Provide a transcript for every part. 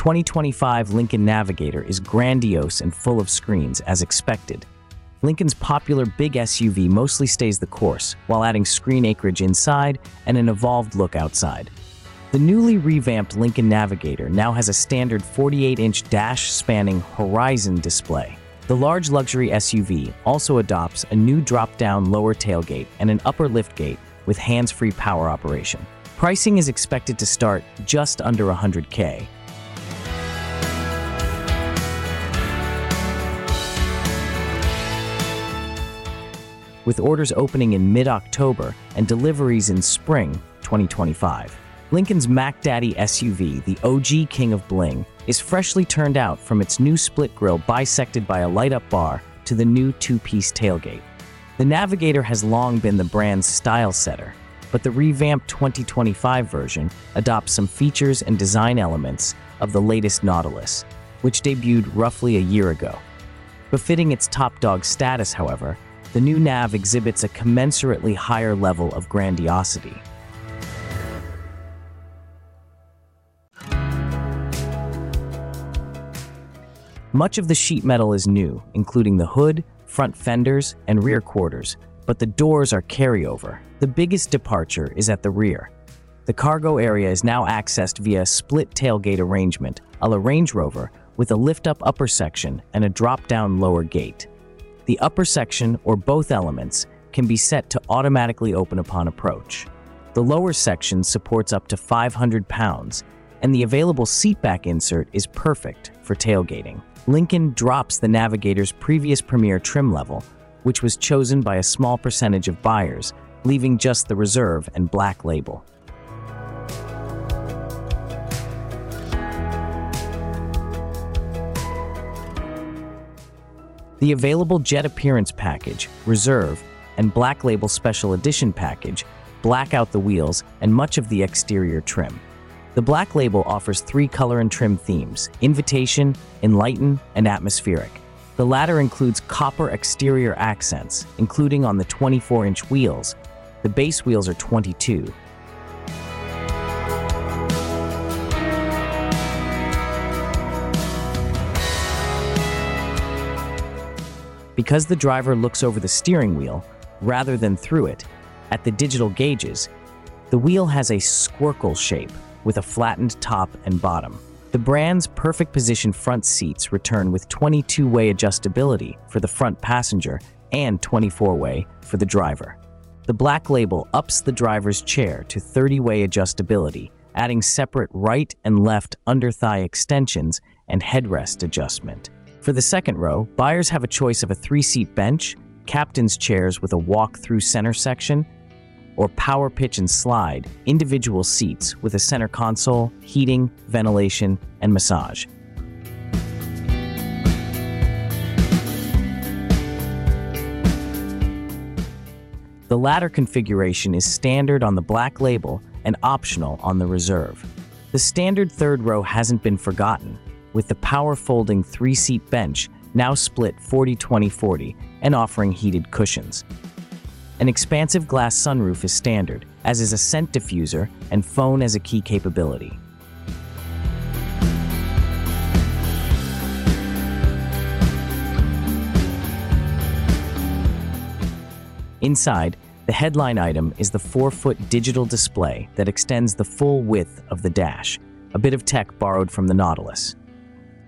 2025 Lincoln Navigator is grandiose and full of screens, as expected. Lincoln's popular big SUV mostly stays the course, while adding screen acreage inside and an evolved look outside. The newly revamped Lincoln Navigator now has a standard 48-inch dash-spanning Horizon display. The large luxury SUV also adopts a new drop-down lower tailgate and an upper liftgate with hands-free power operation. Pricing is expected to start just under 100K, with orders opening in mid-October and deliveries in spring 2025. Lincoln's Mac Daddy SUV, the OG King of Bling, is freshly turned out from its new split grille bisected by a light-up bar to the new two-piece tailgate. The Navigator has long been the brand's style setter, but the revamped 2025 version adopts some features and design elements of the latest Nautilus, which debuted roughly a year ago. Befitting its top dog status, however, the new nav exhibits a commensurately higher level of grandiosity. Much of the sheet metal is new, including the hood, front fenders, and rear quarters, but the doors are carryover. The biggest departure is at the rear. The cargo area is now accessed via a split tailgate arrangement, a la Range Rover, with a lift-up upper section and a drop-down lower gate. The upper section, or both elements, can be set to automatically open upon approach. The lower section supports up to 500 pounds, and the available seatback insert is perfect for tailgating. Lincoln drops the Navigator's previous Premier trim level, which was chosen by a small percentage of buyers, leaving just the Reserve and Black label. The available Jet Appearance Package, Reserve, and Black Label Special Edition Package black out the wheels and much of the exterior trim. The Black Label offers three color and trim themes Invitation, Enlighten, and Atmospheric. The latter includes copper exterior accents, including on the 24 inch wheels. The base wheels are 22, Because the driver looks over the steering wheel, rather than through it, at the digital gauges, the wheel has a squircle shape with a flattened top and bottom. The brand's perfect position front seats return with 22-way adjustability for the front passenger and 24-way for the driver. The black label ups the driver's chair to 30-way adjustability, adding separate right and left under-thigh extensions and headrest adjustment. For the second row, buyers have a choice of a three-seat bench, captain's chairs with a walk-through center section, or power pitch and slide, individual seats with a center console, heating, ventilation, and massage. The latter configuration is standard on the black label and optional on the reserve. The standard third row hasn't been forgotten, with the power folding three seat bench now split 40 20 40 and offering heated cushions. An expansive glass sunroof is standard, as is a scent diffuser and phone as a key capability. Inside, the headline item is the 4-foot digital display that extends the full width of the dash, a bit of tech borrowed from the Nautilus.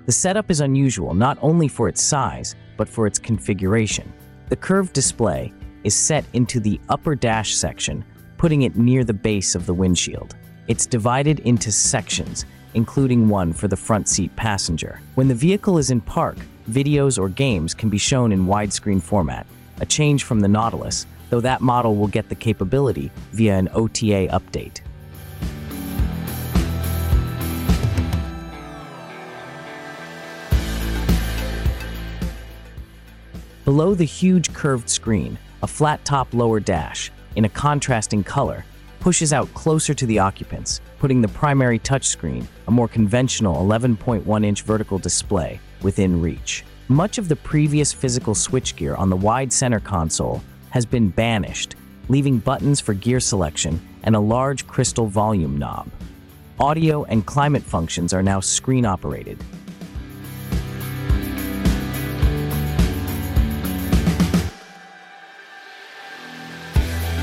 The setup is unusual not only for its size, but for its configuration. The curved display is set into the upper dash section, putting it near the base of the windshield. It's divided into sections, including one for the front seat passenger. When the vehicle is in park, videos or games can be shown in widescreen format, a change from the Nautilus, though that model will get the capability via an OTA update. Below the huge curved screen, a flat top lower dash, in a contrasting color, pushes out closer to the occupants, putting the primary touchscreen, a more conventional 11.1 inch vertical display, within reach. Much of the previous physical switchgear on the wide center console has been banished, leaving buttons for gear selection and a large crystal volume knob. Audio and climate functions are now screen operated,